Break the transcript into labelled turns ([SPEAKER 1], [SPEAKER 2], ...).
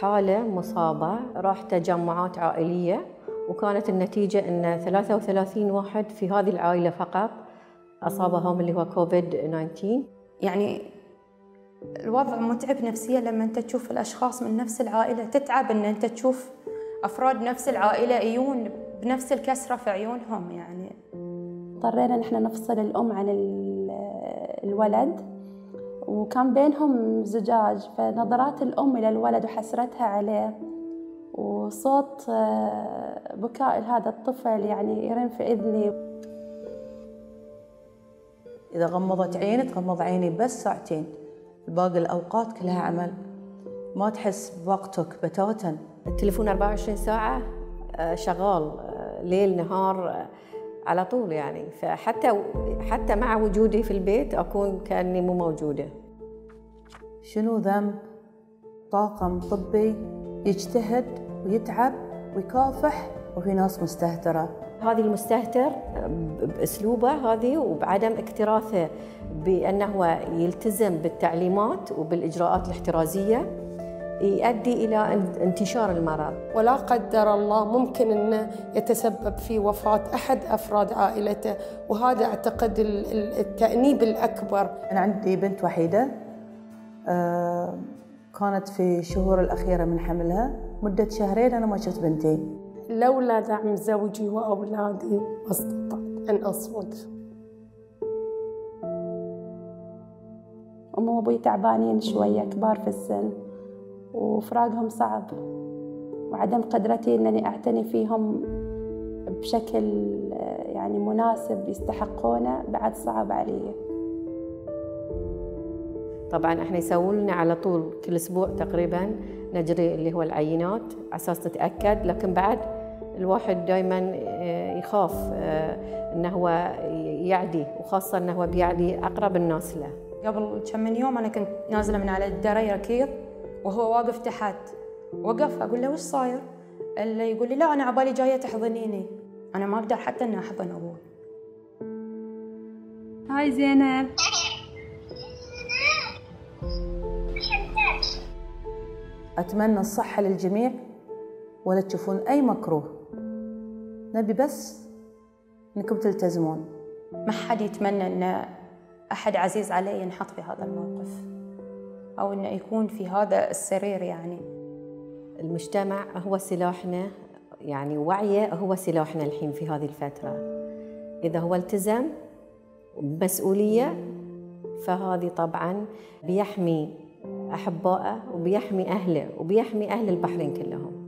[SPEAKER 1] حالة مصابة راح تجمعات عائلية وكانت النتيجة أن 33 واحد في هذه العائلة فقط أصابهم اللي هو كوفيد 19
[SPEAKER 2] يعني الوضع متعب نفسيا لما أنت تشوف الأشخاص من نفس العائلة. تتعب أن أنت تشوف أفراد نفس العائلة يجون بنفس الكسرة في عيونهم يعني.
[SPEAKER 3] اضطرينا نحن نفصل الأم عن الولد. وكان بينهم زجاج فنظرات الأم إلى الولد وحسرتها عليه. وصوت آه، بكاء هذا الطفل يعني يرن في إذني.
[SPEAKER 4] إذا غمضت عيني تغمض عيني بس ساعتين. باقي الأوقات كلها عمل. ما تحس بوقتك بتاتا
[SPEAKER 1] التليفون 24 ساعة آه، شغال آه، ليل نهار على طول يعني. فحتى حتى مع وجودي في البيت أكون كأني مو موجودة.
[SPEAKER 4] شنو ذنب طاقم طبي يجتهد ويتعب ويكافح وفي ناس مستهترة؟
[SPEAKER 1] هذه المستهتر بأسلوبه هذه وبعدم اكتراثه بأنه يلتزم بالتعليمات وبالإجراءات الاحترازية يؤدي إلى انتشار المرض.
[SPEAKER 5] ولا قدر الله ممكن أنه يتسبب في وفاة أحد أفراد عائلته وهذا أعتقد التأنيب الأكبر.
[SPEAKER 4] أنا عندي بنت وحيدة آه، كانت في الشهور الأخيرة من حملها مدة شهرين أنا ما شفت بنتي.
[SPEAKER 5] لولا دعم زوجي وأولادي ما استطعت أن أصمد.
[SPEAKER 3] أمي وأبوي تعبانين شوية كبار في السن وفراقهم صعب وعدم قدرتي أنني أعتني فيهم بشكل يعني مناسب يستحقونه بعد صعب علي.
[SPEAKER 1] طبعا إحنا يسوون لنا على طول كل أسبوع تقريبا نجري اللي هو العينات على أساس نتاكد لكن بعد الواحد دائما آه، يخاف آه، إنه هو يعدي وخاصة إنه هو بيعدي أقرب الناس له.
[SPEAKER 2] قبل كم من يوم أنا كنت نازلة من على الدري ركيض وهو واقف تحت. وقف أقول له وش صاير؟ اللي يقول لي لا أنا عبالي جاية تحضنيني. أنا ما أقدر حتى إني أحضن أبوي.
[SPEAKER 3] هاي زينب.
[SPEAKER 4] أتمنى الصحة للجميع ولا تشوفون أي مكروه. نبي بس إنكم تلتزمون.
[SPEAKER 2] ما حد يتمنى أن أحد عزيز عليه ينحط في هذا الموقف أو أنه يكون في هذا السرير يعني.
[SPEAKER 1] المجتمع هو سلاحنا يعني وعيه هو سلاحنا الحين في هذه الفترة. إذا هو التزم بمسؤولية فهذه طبعا بيحمي أحبائه وبيحمي أهله وبيحمي أهل البحرين كلهم.